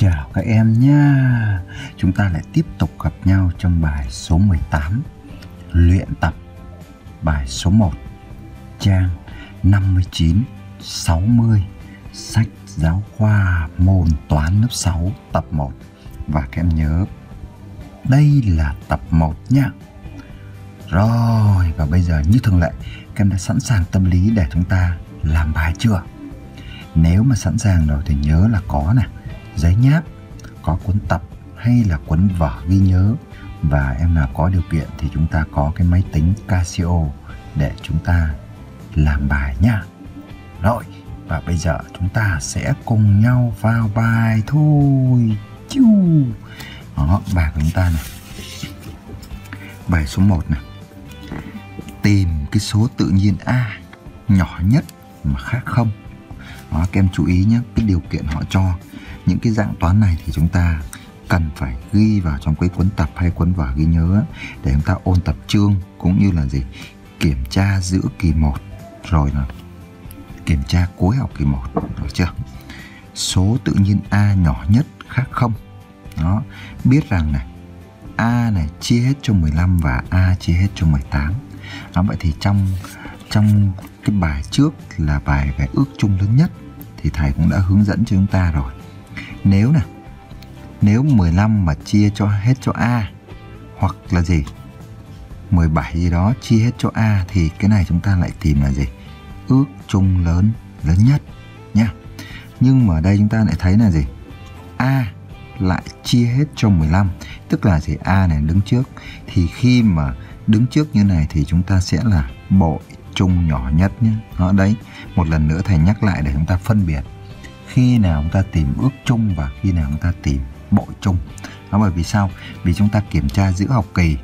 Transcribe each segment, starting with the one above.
Chào các em nha. Chúng ta lại tiếp tục gặp nhau trong bài số 18 Luyện tập Bài số 1 Trang 59 60 Sách giáo khoa, môn toán lớp 6 tập 1 Và các em nhớ, Đây là tập 1 nhá Rồi, và bây giờ như thường lệ, Các em đã sẵn sàng tâm lý để chúng ta làm bài chưa? Nếu mà sẵn sàng rồi thì nhớ là có nè giấy nháp, có cuốn tập hay là cuốn vở ghi nhớ và em nào có điều kiện thì chúng ta có cái máy tính Casio để chúng ta làm bài nha. Rồi, và bây giờ chúng ta sẽ cùng nhau vào bài thôi. Chiu. Đó, bài của chúng ta này. Bài số 1 này. Tìm cái số tự nhiên A nhỏ nhất mà khác không. Đó, các em chú ý nhé, cái điều kiện họ cho những cái dạng toán này thì chúng ta cần phải ghi vào trong cái cuốn tập hay cuốn vở ghi nhớ để chúng ta ôn tập chương cũng như là gì? Kiểm tra giữa kỳ 1 rồi là kiểm tra cuối học kỳ 1 được chưa? Số tự nhiên A nhỏ nhất khác không? Đó, biết rằng này, A này chia hết cho 15 và A chia hết cho 18 đó, vậy thì trong trong cái bài trước là bài về ước chung lớn nhất thì thầy cũng đã hướng dẫn cho chúng ta rồi nếu nè nếu 15 mà chia cho hết cho A, hoặc là gì 17 gì đó chia hết cho A thì cái này chúng ta lại tìm là gì? Ước chung lớn lớn nhất, nhá. Nhưng mà ở đây chúng ta lại thấy là gì? A lại chia hết cho 15 tức là gì? A này đứng trước. Thì khi mà đứng trước như này thì chúng ta sẽ là bội chung nhỏ nhất nhé đó đấy, một lần nữa thầy nhắc lại để chúng ta phân biệt khi nào chúng ta tìm ước chung và khi nào chúng ta tìm bội chung. Đó bởi vì sao? Vì chúng ta kiểm tra giữa học kỳ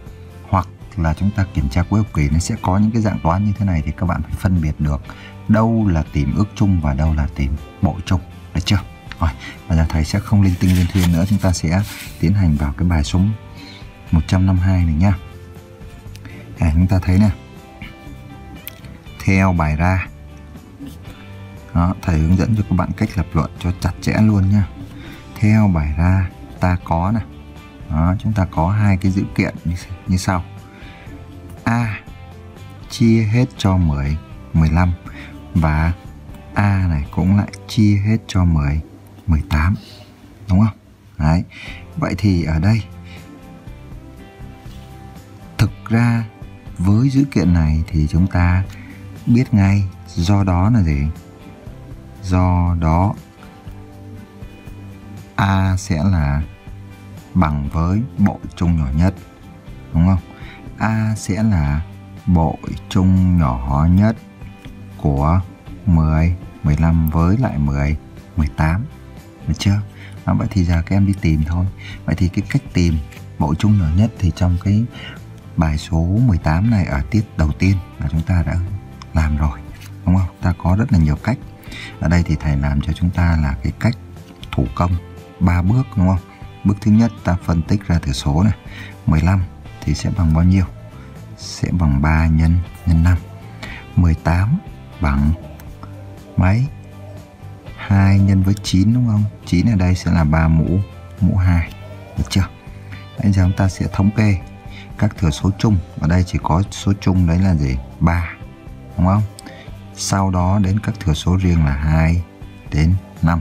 hoặc là chúng ta kiểm tra cuối học kỳ nó sẽ có những cái dạng toán như thế này thì các bạn phải phân biệt được đâu là tìm ước chung và đâu là tìm bội chung. Được chưa? Rồi bây giờ thầy sẽ không linh tinh liên thuyên nữa chúng ta sẽ tiến hành vào cái bài số 152 này nhá à, chúng ta thấy nè. Theo bài ra đó, thầy hướng dẫn cho các bạn cách lập luận cho chặt chẽ luôn nha theo bài ra ta có này đó, chúng ta có hai cái dữ kiện như, như sau. A chia hết cho 10 15 và a này cũng lại chia hết cho 10 18 đúng không? Đấy. Vậy thì ở đây thực ra với dữ kiện này thì chúng ta biết ngay do đó là gì? Do đó A sẽ là bằng với bội chung nhỏ nhất đúng không? A sẽ là bội chung nhỏ nhất của 10 15 với lại 10 18 được chưa? À, vậy thì giờ các em đi tìm thôi. Vậy thì cái cách tìm bội chung nhỏ nhất thì trong cái bài số 18 này ở tiết đầu tiên là chúng ta đã làm rồi đúng không? Ta có rất là nhiều cách ở đây thì thầy làm cho chúng ta là cái cách thủ công ba bước, đúng không? Bước thứ nhất, ta phân tích ra thử số này. 15 thì sẽ bằng bao nhiêu? Sẽ bằng 3 nhân nhân 5 18 bằng mấy? 2 nhân với 9 đúng không? 9 ở đây sẽ là 3 mũ mũ 2 được chưa? Bây giờ chúng ta sẽ thống kê các thừa số chung. Ở đây chỉ có số chung đấy là gì? 3 đúng không? Sau đó đến các thừa số riêng là 2 đến 5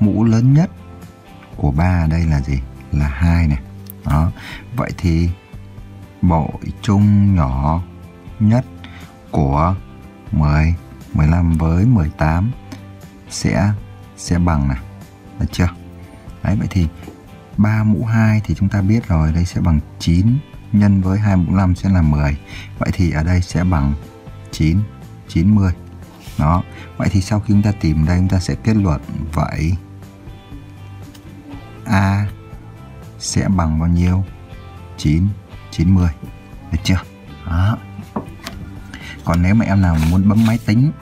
mũ lớn nhất của 3 ở đây là gì? Là 2 này. Đó. Vậy thì bội chung nhỏ nhất của 10 15 với 18 sẽ sẽ bằng này. Được chưa? Đấy, vậy thì 3 mũ 2 thì chúng ta biết rồi, đây sẽ bằng 9 nhân với 2 mũ 5 sẽ là 10 vậy thì ở đây sẽ bằng 9 90 đó. Vậy thì sau khi chúng ta tìm đây chúng ta sẽ kết luận vậy. A sẽ bằng bao nhiêu? 9 90 được chưa? Đó. Còn nếu mà em nào muốn bấm máy tính,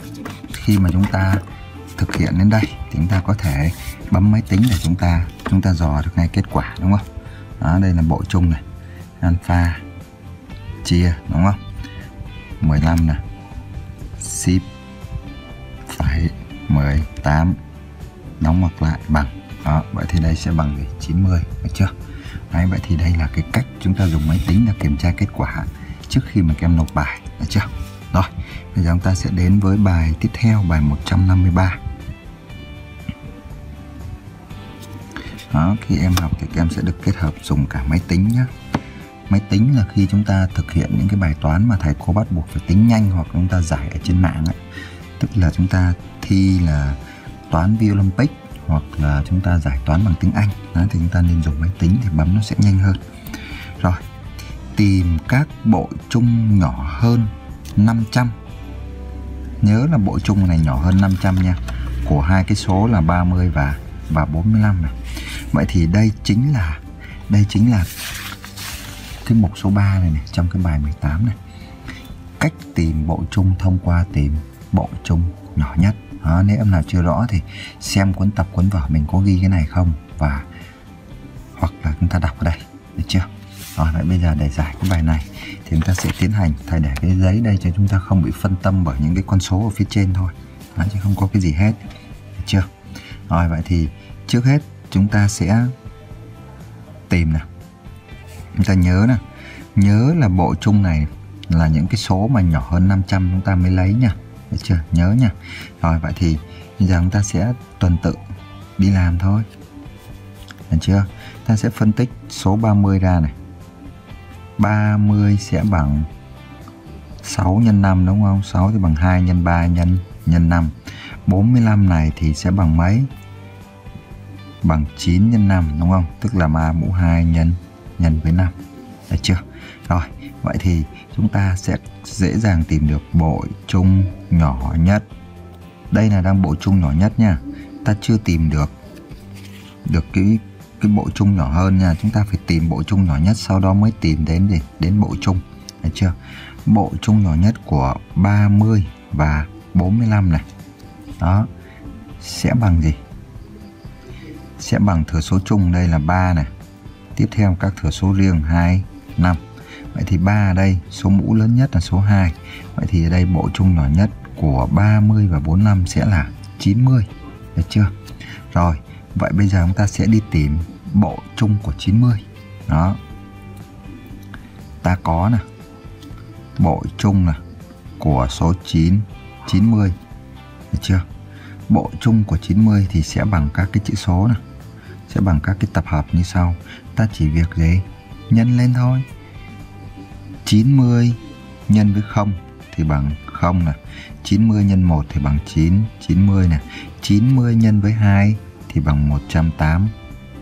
khi mà chúng ta thực hiện đến đây, thì chúng ta có thể bấm máy tính để chúng ta chúng ta dò được ngay kết quả, đúng không? Đó, đây là bộ chung này. Alpha chia, đúng không? 15 này ship phải 18 đóng ngoặc lại bằng. Đó, vậy thì đây sẽ bằng gì 90 được chưa? Đấy, vậy thì đây là cái cách chúng ta dùng máy tính để kiểm tra kết quả trước khi mà các em nộp bài, được chưa? Rồi, bây giờ chúng ta sẽ đến với bài tiếp theo, bài 153 đó, khi em học thì các em sẽ được kết hợp dùng cả máy tính nhé máy tính là khi chúng ta thực hiện những cái bài toán mà thầy cô bắt buộc phải tính nhanh hoặc chúng ta giải ở trên mạng ấy. tức là chúng ta thi là toán vi olympic hoặc là chúng ta giải toán bằng tiếng anh. Đó, thì chúng ta nên dùng máy tính thì bấm nó sẽ nhanh hơn. Rồi tìm các bộ chung nhỏ hơn 500 nhớ là bộ chung này nhỏ hơn 500 nha. Của hai cái số là 30 và và 45 này. Vậy thì đây chính là đây chính là cái mục số 3 này, này trong cái bài 18 này. Cách tìm bộ chung thông qua tìm bộ chung nhỏ nhất. Đó, nếu em nào chưa rõ thì xem cuốn tập cuốn vở mình có ghi cái này không? Và hoặc là chúng ta đọc ở đây được chưa? Rồi vậy bây giờ để giải cái bài này thì chúng ta sẽ tiến hành thầy để cái giấy đây cho chúng ta không bị phân tâm bởi những cái con số ở phía trên thôi. Đó, chứ không có cái gì hết được chưa? Rồi vậy thì trước hết chúng ta sẽ tìm nào chúng ta nhớ nè, nhớ là bộ chung này là những cái số mà nhỏ hơn 500 chúng ta mới lấy nha. Được chưa? Nhớ nha. Rồi, vậy thì bây giờ chúng ta sẽ tuần tự đi làm thôi. Được chưa? Ta sẽ phân tích số 30 ra này. 30 sẽ bằng 6 x 5 đúng không? 6 thì bằng 2 x 3 nhân nhân 5 45 này thì sẽ bằng mấy? Bằng 9 x 5 đúng không? Tức là 3 mũ 2 nhân nhân với 5 được chưa? Rồi, vậy thì chúng ta sẽ dễ dàng tìm được bộ chung nhỏ nhất. Đây là đang bộ chung nhỏ nhất nha. Ta chưa tìm được được cái cái bộ chung nhỏ hơn nha. Chúng ta phải tìm bộ chung nhỏ nhất sau đó mới tìm đến gì đến bộ chung. Được chưa? Bộ chung nhỏ nhất của 30 và 45 này. Đó. Sẽ bằng gì? Sẽ bằng thừa số chung. Đây là 3 này tiếp theo, các thừa số riêng 2 5 vậy thì 3 ở đây, số mũ lớn nhất là số 2 vậy thì ở đây bộ chung nhỏ nhất của 30 và 45 sẽ là 90 được chưa? Rồi, vậy bây giờ chúng ta sẽ đi tìm bộ chung của 90 đó. Ta có nè, bộ chung là của số 9 90 được chưa? Bộ chung của 90 thì sẽ bằng các cái chữ số này sẽ bằng các cái tập hợp như sau ta chỉ việc gì? Nhân lên thôi. 90 nhân với 0 thì bằng 0 nè. 90 nhân 1 thì bằng 9 90 nè. 90 nhân với 2 thì bằng 180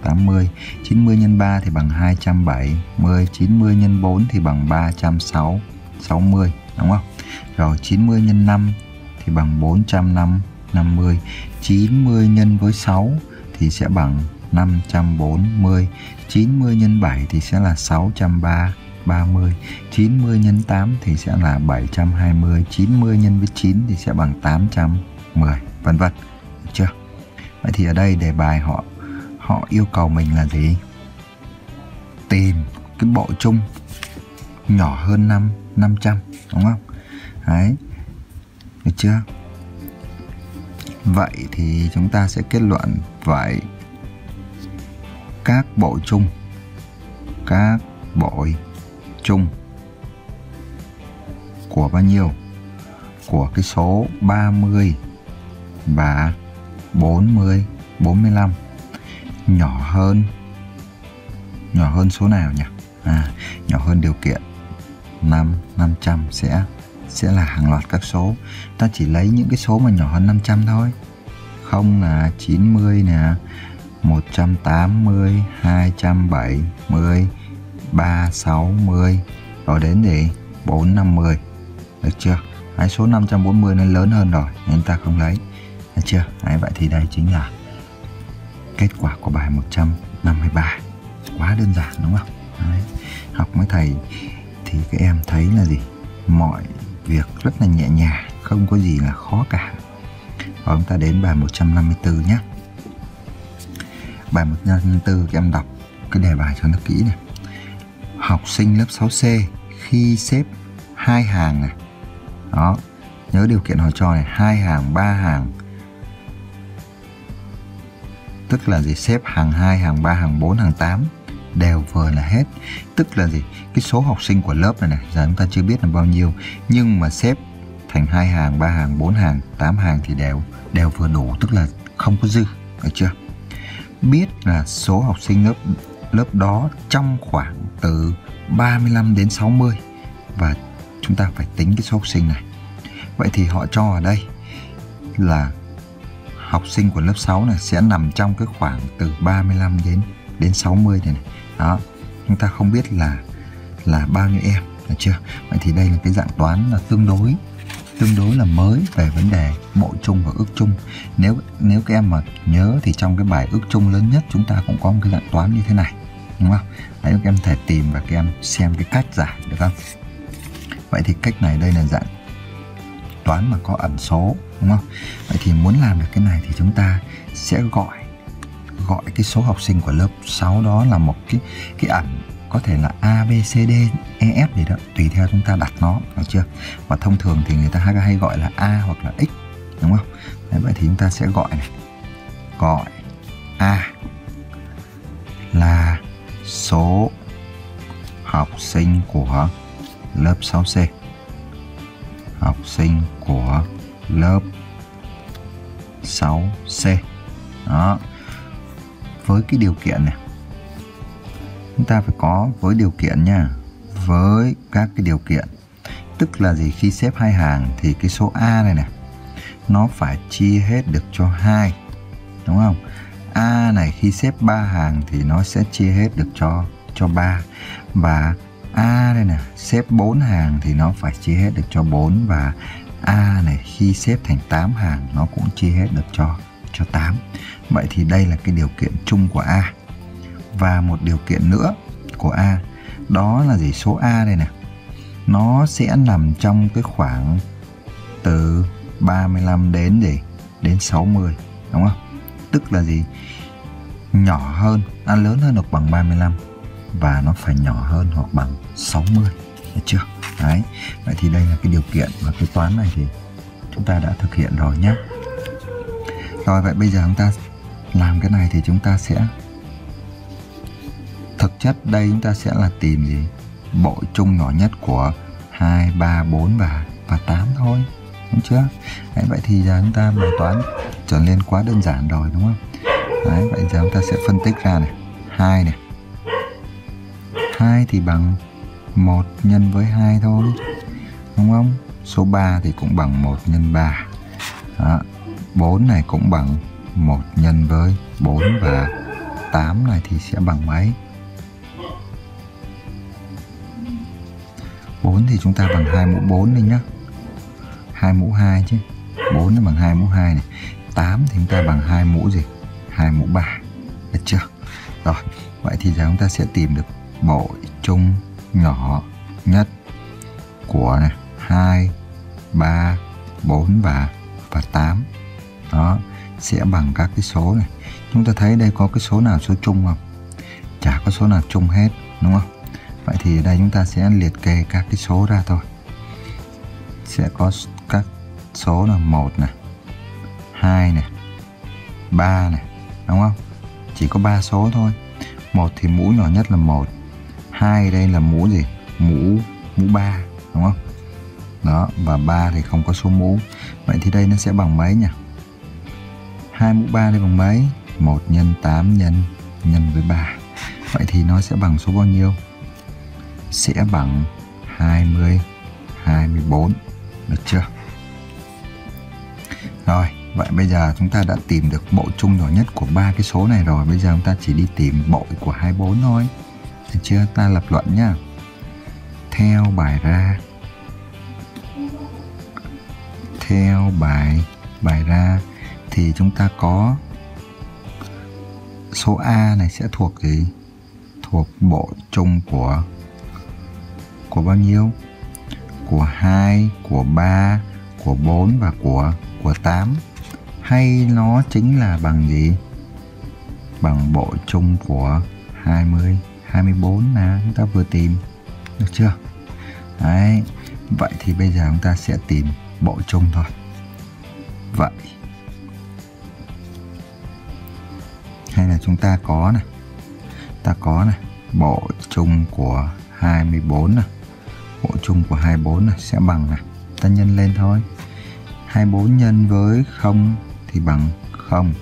80 90 nhân 3 thì bằng 270 90 nhân 4 thì bằng 360 60 đúng không? Rồi 90 nhân 5 thì bằng 450 90 nhân với 6 thì sẽ bằng 540 90 nhân 7 thì sẽ là 630 90 nhân 8 thì sẽ là 720 90 nhân với 9 thì sẽ bằng 810 vân vân. Được chưa? Vậy thì ở đây đề bài họ họ yêu cầu mình là gì? Tìm cái bộ chung nhỏ hơn 5 500 đúng không? Đấy. Được chưa? Vậy thì chúng ta sẽ kết luận vậy các bội chung. Các bội chung. Của bao nhiêu? Của cái số 30 và 40 45 nhỏ hơn nhỏ hơn số nào nhỉ? À nhỏ hơn điều kiện 5 500 sẽ sẽ là hàng loạt các số. Ta chỉ lấy những cái số mà nhỏ hơn 500 thôi. Không là 90 nè 180 270 360 rồi đến gì 450 được chưa? Đấy, số 540 nó lớn hơn rồi nên ta không lấy. Được chưa? Đấy, vậy thì đây chính là kết quả của bài 153 quá đơn giản đúng không? Đấy. học với thầy thì các em thấy là gì? Mọi việc rất là nhẹ nhàng không có gì là khó cả. Và chúng ta đến bài 154 nhé bài 154 các em đọc cái đề bài cho nó kỹ này. Học sinh lớp 6C khi xếp hai hàng này. Đó nhớ điều kiện họ cho này hai hàng ba hàng. Tức là gì? Xếp hàng 2, hàng 3, hàng 4, hàng 8 đều vừa là hết. Tức là gì? Cái số học sinh của lớp này này giờ chúng ta chưa biết là bao nhiêu. Nhưng mà xếp thành hai hàng ba hàng bốn hàng tám hàng thì đều đều vừa đủ. Tức là không có dư. Được chưa? Biết là số học sinh lớp lớp đó trong khoảng từ 35 đến 60 và chúng ta phải tính cái số học sinh này. Vậy thì họ cho ở đây là học sinh của lớp 6 này sẽ nằm trong cái khoảng từ 35 đến đến 60 này, này. đó chúng ta không biết là là bao nhiêu em được chưa? Vậy thì đây là cái dạng toán là tương đối tương đối là mới về vấn đề mộ chung và ước chung. Nếu nếu các em mà nhớ thì trong cái bài ước chung lớn nhất chúng ta cũng có một cái dạng toán như thế này, đúng không? Đấy, các em thể tìm và các em xem cái cách giải được không? Vậy thì cách này đây là dạng toán mà có ẩn số, đúng không? Vậy thì muốn làm được cái này thì chúng ta sẽ gọi gọi cái số học sinh của lớp 6 đó là một cái cái ẩn có thể là A, B, C, D, E, F gì đó tùy theo chúng ta đặt nó được chưa? Và thông thường thì người ta hay, hay gọi là A hoặc là X đúng không? Đấy, vậy thì chúng ta sẽ gọi này. Gọi A là số học sinh của lớp 6C học sinh của lớp 6C đó. Với cái điều kiện này chúng ta phải có với điều kiện nha. Với các cái điều kiện. Tức là gì? Khi xếp hai hàng thì cái số A này này nó phải chia hết được cho hai. Đúng không? A này khi xếp ba hàng thì nó sẽ chia hết được cho cho ba. Và A đây nè, xếp 4 hàng thì nó phải chia hết được cho 4 và A này khi xếp thành 8 hàng, nó cũng chia hết được cho cho 8. Vậy thì đây là cái điều kiện chung của A. Và một điều kiện nữa của A đó là gì số A đây nè. Nó sẽ nằm trong cái khoảng từ 35 đến gì đến 60 đúng không? Tức là gì? Nhỏ hơn, à, lớn hơn hoặc bằng 35 và nó phải nhỏ hơn hoặc bằng 60 được chưa? Đấy, vậy thì đây là cái điều kiện và cái toán này thì chúng ta đã thực hiện rồi nhé. Rồi vậy bây giờ chúng ta làm cái này thì chúng ta sẽ thực chất đây chúng ta sẽ là tìm gì? Bộ chung nhỏ nhất của 2, 3, 4 và và 8 thôi. Đúng chưa? Đấy, vậy thì giờ chúng ta bài toán trở nên quá đơn giản rồi đúng không? Đấy, vậy giờ chúng ta sẽ phân tích ra này. 2 này. 2 thì bằng 1 nhân với 2 thôi. Đúng không? Số 3 thì cũng bằng 1 nhân 3. Đó, 4 này cũng bằng 1 nhân với 4 và 8 này thì sẽ bằng mấy? 4 thì chúng ta bằng 2 mũ 4 đi nhá. 2 mũ 2 chứ. 4 nó bằng 2 mũ 2 này. 8 thì chúng ta bằng 2 mũ gì? 2 mũ 3. Được chưa? Rồi, vậy thì giờ chúng ta sẽ tìm được bội chung nhỏ nhất của này 2, 3, 4 và và 8 đó sẽ bằng các cái số này chúng ta thấy đây có cái số nào số chung không chả có số nào chung hết đúng không vậy thì đây chúng ta sẽ liệt kê các cái số ra thôi. Sẽ có các số là một này hai này ba này đúng không? Chỉ có ba số thôi. Một thì mũ nhỏ nhất là một, hai đây là mũ gì? Mũ mũ ba, đúng không? Đó, và ba thì không có số mũ. Vậy thì đây nó sẽ bằng mấy nhỉ? 2 mũ 3 đây bằng mấy? 1 nhân 8 nhân nhân với 3. Vậy thì nó sẽ bằng số bao nhiêu? Sẽ bằng 20 24. Được chưa? Rồi, vậy bây giờ chúng ta đã tìm được bộ chung nhỏ nhất của ba cái số này rồi. Bây giờ chúng ta chỉ đi tìm bội của 24 thôi. Được chưa? Ta lập luận nhá. Theo bài ra theo bài bài ra thì chúng ta có số A này sẽ thuộc gì? Thuộc bộ chung của của bao nhiêu? Của 2, của 3, của 4 và của của 8. Hay nó chính là bằng gì? Bằng bộ chung của 20, 24 nè, chúng ta vừa tìm. Được chưa? Đấy. Vậy thì bây giờ chúng ta sẽ tìm bộ chung thôi. Vậy hay là chúng ta có này ta có này bộ chung của 24 này hộ chung của 24 này sẽ bằng này. Ta nhân lên thôi. 24 nhân với 0 thì bằng 0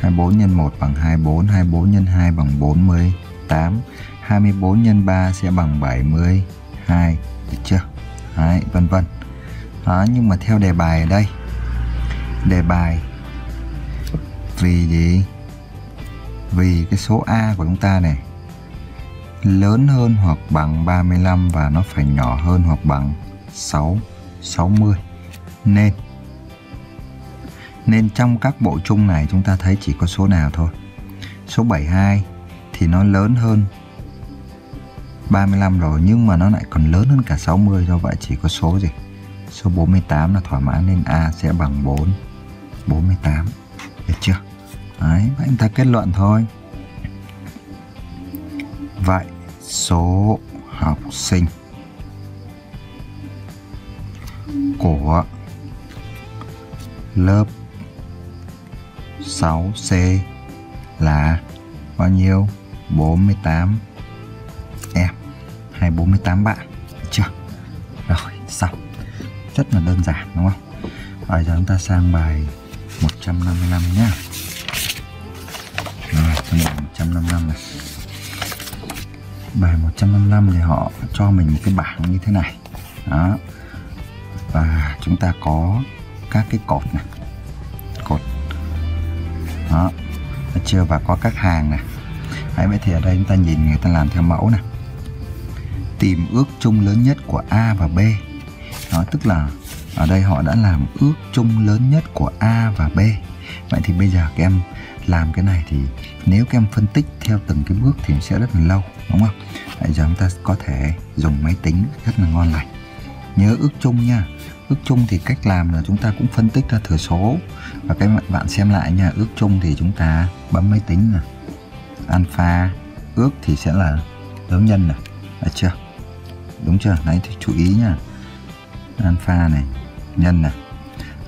24 nhân 1 bằng 24 24 nhân 2 bằng 48 24 nhân 3 sẽ bằng 72 được chưa? Đấy, vân vân. Đó nhưng mà theo đề bài ở đây. Đề bài vì gì? Vì cái số A của chúng ta này lớn hơn hoặc bằng 35 và nó phải nhỏ hơn hoặc bằng 6 60 nên nên trong các bộ chung này chúng ta thấy chỉ có số nào thôi. Số 72 thì nó lớn hơn 35 rồi, nhưng mà nó lại còn lớn hơn cả 60 do vậy chỉ có số gì? Số 48 là thỏa mãn nên A sẽ bằng 4 48 được chưa? Đấy, vậy chúng ta kết luận thôi vậy số học sinh của lớp 6C là bao nhiêu? 48 em hay 48 bạn được chưa? Rồi, xong. Rất là đơn giản đúng không? Bây giờ chúng ta sang bài 155 nhá. Rồi, sang bài 155 này. Bài 155 thì họ cho mình một cái bảng như thế này. Đó. Và chúng ta có các cái cột này. Cột. Đó. Chưa? Và có các hàng này. Đấy, vậy thì ở đây chúng ta nhìn người ta làm theo mẫu này. Tìm ước chung lớn nhất của A và B. Đó, tức là ở đây họ đã làm ước chung lớn nhất của A và B. Vậy thì bây giờ các em làm cái này thì nếu các em phân tích theo từng cái bước thì sẽ rất là lâu đúng không? Bây giờ chúng ta có thể dùng máy tính rất là ngon lành. Nhớ ước chung nha. Ước chung thì cách làm là chúng ta cũng phân tích ra thừa số và các bạn xem lại nha. Ước chung thì chúng ta bấm máy tính nè. Alpha ước thì sẽ là lớn nhân này. Được chưa? Đúng chưa? Đấy thì chú ý nha. Alpha này, nhân này.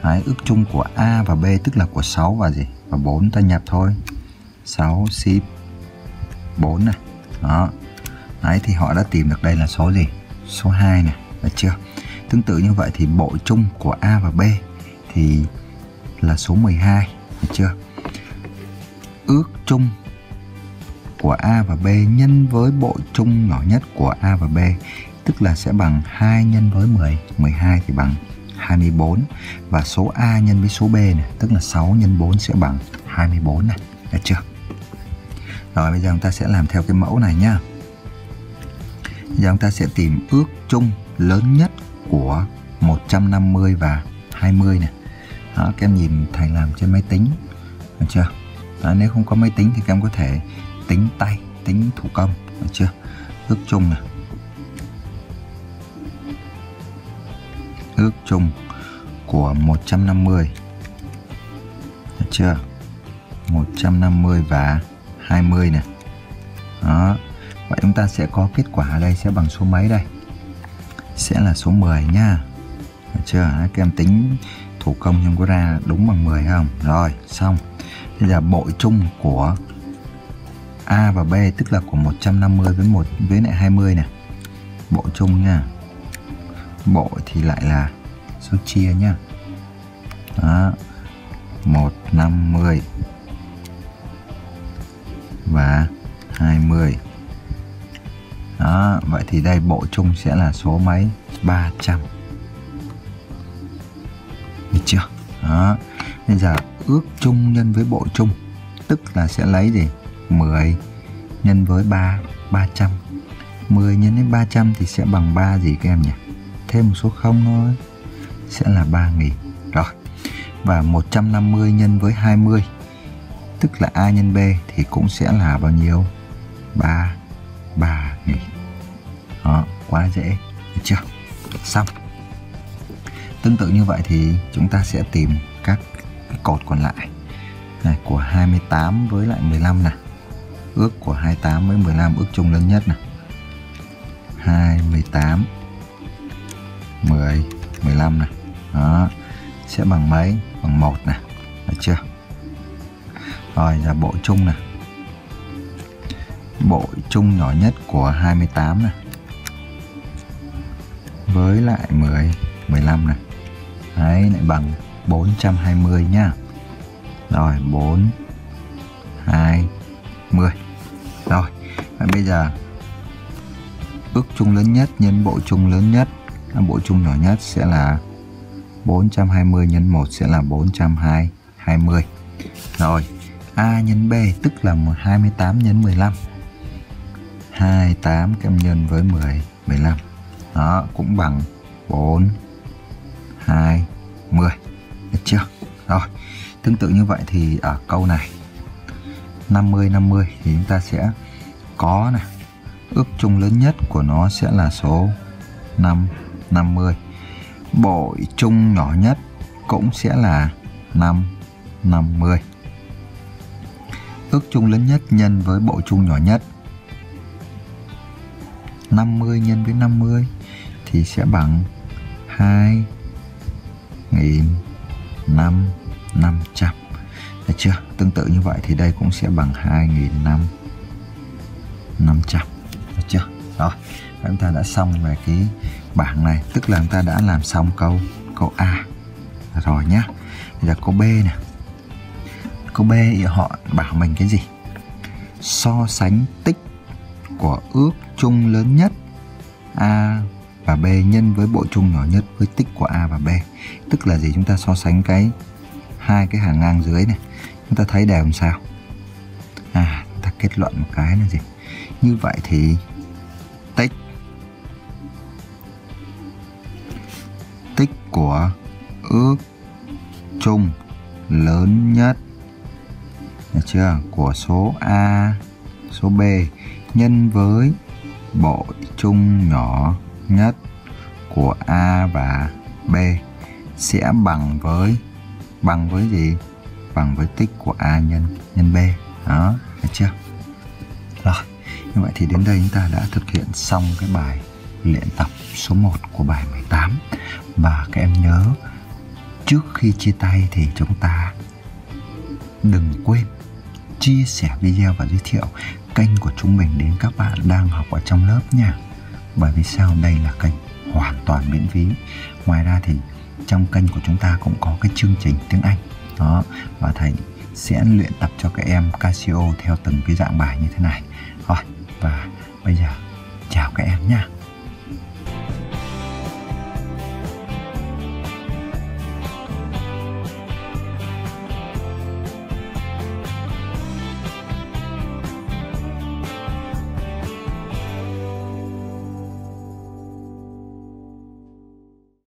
Đấy, ước chung của A và B tức là của 6 và gì? Và 4 ta nhập thôi. 6 ship 4 này. Đó. Đấy thì họ đã tìm được đây là số gì? Số 2 này, được chưa? Tương tự như vậy thì bộ chung của A và B thì là số 12, được chưa? Ước chung của A và B nhân với bộ chung nhỏ nhất của A và B tức là sẽ bằng 2 nhân với 10, 12 thì bằng 24 và số A nhân với số B này, tức là 6 nhân 4 sẽ bằng 24 này, được chưa? Rồi bây giờ chúng ta sẽ làm theo cái mẫu này nhá. Bây giờ chúng ta sẽ tìm ước chung lớn nhất của 150 và 20 này. Đó, các em nhìn thầy làm trên máy tính, được chưa? Đó, nếu không có máy tính thì các em có thể tính tay, tính thủ công, được chưa? Ước chung này. Ước chung của 150 Được chưa? 150 và 20 này. Đó. Vậy chúng ta sẽ có kết quả ở đây sẽ bằng số mấy đây? Sẽ là số 10 nha Được chưa? Các em tính thủ công nhưng có ra đúng bằng 10 không? Rồi, xong. Bây giờ bội chung của A và B tức là của 150 với 1 với lại 20 này. Bộ chung nha. Bộ thì lại là số chia nhá. Đó. 150 và 20. Đó, vậy thì đây bộ chung sẽ là số mấy? 300. Được chưa? Đó. Bây giờ ước chung nhân với bộ chung tức là sẽ lấy gì? 10 nhân với 3 300 10 nhân với 300 thì sẽ bằng 3 gì các em nhỉ? Thêm một số 0 thôi Sẽ là 3.000 Rồi Và 150 nhân với 20 Tức là A nhân B thì cũng sẽ là bao nhiêu? 3 3 nghìn. Đó, quá dễ. Được chưa? Xong. Tương tự như vậy thì chúng ta sẽ tìm các cái cột còn lại. Này, của 28 với lại 15 này ước của 28 với 15 ước chung lớn nhất này 28 10 15 này đó sẽ bằng mấy? Bằng 1 này được chưa? Rồi giờ bộ chung này bộ chung nhỏ nhất của 28 này với lại 10 15 này đấy, lại bằng 420 nhá rồi 4 2 10 rồi, và bây giờ, ước chung lớn nhất nhân bộ chung lớn nhất. Bộ chung nhỏ nhất sẽ là 420 nhân 1 sẽ là 420 rồi A nhân B tức là 28 nhân 15 28 kem nhân với 10 15 đó, cũng bằng 4 2 10 được chưa? Rồi, tương tự như vậy thì ở câu này 50 50 thì chúng ta sẽ có này. Ước chung lớn nhất của nó sẽ là số 5 50 bội chung nhỏ nhất cũng sẽ là 5 50 ước chung lớn nhất nhân với bộ chung nhỏ nhất. 50 nhân với 50 thì sẽ bằng 2 nghìn 5 500 được chưa? Tương tự như vậy thì đây cũng sẽ bằng 2 nghìn 5 500 Được chưa? Rồi, chúng ta đã xong về cái bảng này. Tức là chúng ta đã làm xong câu câu A. Rồi nhá. Bây giờ câu B nè. Câu B thì họ bảo mình cái gì? So sánh tích của ước chung lớn nhất A và B nhân với bộ chung nhỏ nhất với tích của A và B. Tức là gì? Chúng ta so sánh cái hai cái hàng ngang dưới này. Chúng ta thấy đều làm sao? À, ta kết luận một cái là gì? Như vậy thì tích tích của ước chung lớn nhất được chưa? Của số A, số B nhân với bộ chung nhỏ nhất của A và B sẽ bằng với bằng với gì? Bằng với tích của A nhân nhân B. Đó, được chưa? Rồi, như vậy thì đến đây chúng ta đã thực hiện xong cái bài luyện tập số 1 của bài 18 và các em nhớ trước khi chia tay thì chúng ta đừng quên chia sẻ video và giới thiệu kênh của chúng mình đến các bạn đang học ở trong lớp nha. Bởi vì sao? Đây là kênh hoàn toàn miễn phí. Ngoài ra thì trong kênh của chúng ta cũng có cái chương trình tiếng Anh. Đó, và thầy sẽ luyện tập cho các em Casio theo từng cái dạng bài như thế này. Rồi, và bây giờ chào các em nha.